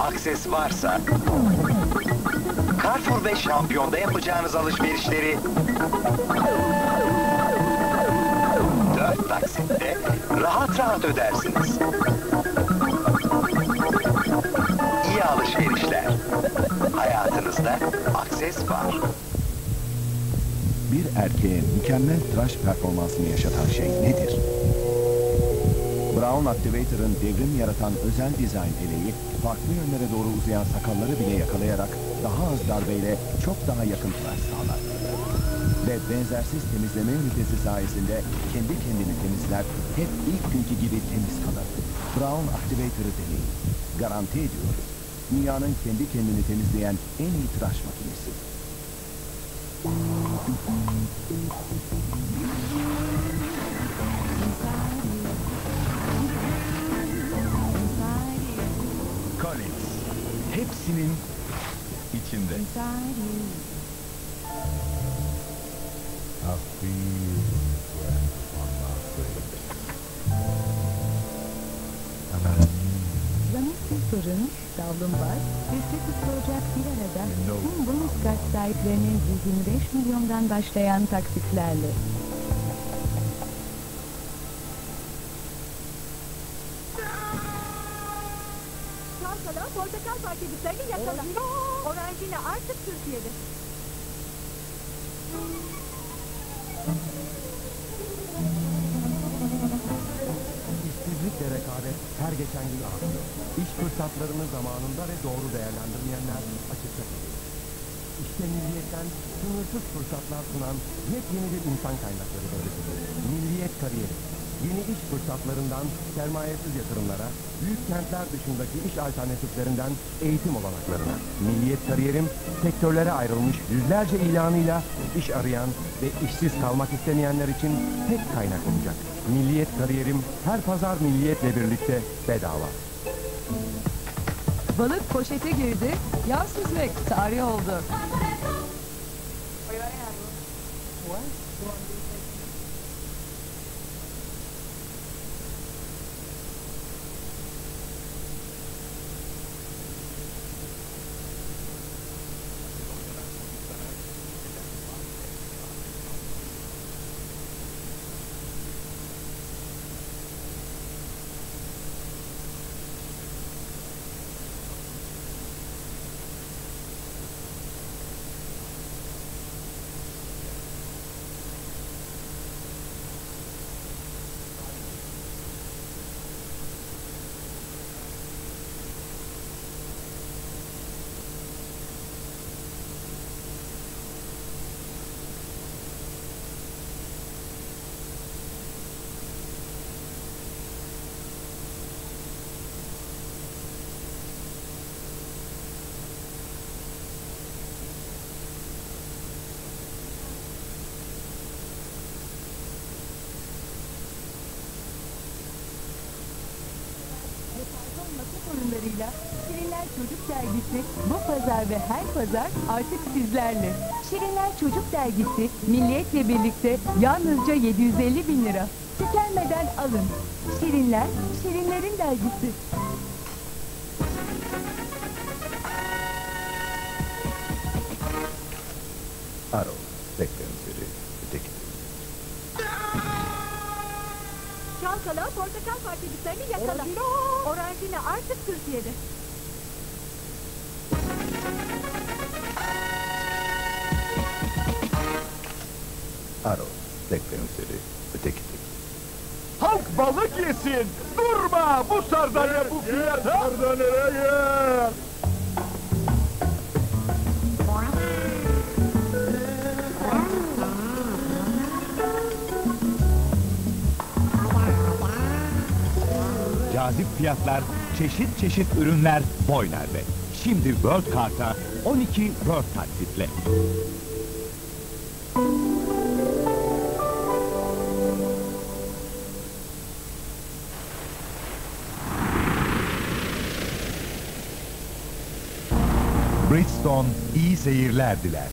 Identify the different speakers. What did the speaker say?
Speaker 1: akses varsa Carrefour ve Şampiyon'da yapacağınız alışverişleri 4 taksitte rahat rahat ödersiniz. İyi alışverişler. Hayatınızda akses var.
Speaker 2: Bir erkeğe mükemmel tıraş performansını yaşatan şey nedir? Brown Activator'ın devrim yaratan özel dizayn eleği, farklı yönlere doğru uzayan sakalları bile yakalayarak daha az darbeyle çok daha yakın tıraş sağlar. Ve benzersiz temizleme ünitesi sayesinde kendi kendini temizler, hep ilk günkü gibi temiz kalır. Brown Activator'ı deneyin. Garanti ediyoruz. Dünyanın kendi kendini temizleyen en iyi tıraş makinesi.
Speaker 3: Hepsinin içinde.
Speaker 4: Fırın, davlumbaz ve sütü soğuyacak bir arada tüm bonus kart sahiplerine 125 milyondan başlayan taksitlerle.
Speaker 5: Çantalı portakal paketlerini yakala. Oranjini artık Türkiye'de.
Speaker 6: İşsizlik ve rekabet her geçen gün artıyor. İş fırsatlarını zamanında ve doğru değerlendirmeyenler kalıyor. İşte milliyetten sınırsız fırsatlar sunan yepyeni bir insan kaynakları bölgesi. Milliyet kariyeri. Yeni iş fırsatlarından sermayesiz yatırımlara, büyük kentler dışındaki iş alternatiflerinden eğitim olanaklarına. Milliyet kariyerim sektörlere ayrılmış yüzlerce ilanıyla iş arayan ve işsiz kalmak istemeyenler için tek kaynak olacak. Milliyet kariyerim her pazar milliyetle birlikte bedava.
Speaker 4: Balık poşete girdi, yağ süzmek tarih oldu. Masa sorunlarıyla Şirinler Çocuk Dergisi bu pazar ve her pazar artık sizlerle. Şirinler Çocuk Dergisi Milliyet'le birlikte yalnızca 750 bin lira. Tükenmeden alın. Şirinler, Şirinlerin dergisi.
Speaker 3: Aro.
Speaker 5: Çantalı portakal paketlerini yakala. Oranjini artık Türkiye'de.
Speaker 3: Aro. Beklentisi. Öteki.
Speaker 6: Halk balık yesin! Durma! Bu sardalya bu fiyata! Sardalya
Speaker 7: Cazip fiyatlar, çeşit çeşit ürünler Boyner'de. Şimdi World Kart'a 12 World taksitle. Bridgestone iyi seyirler diler.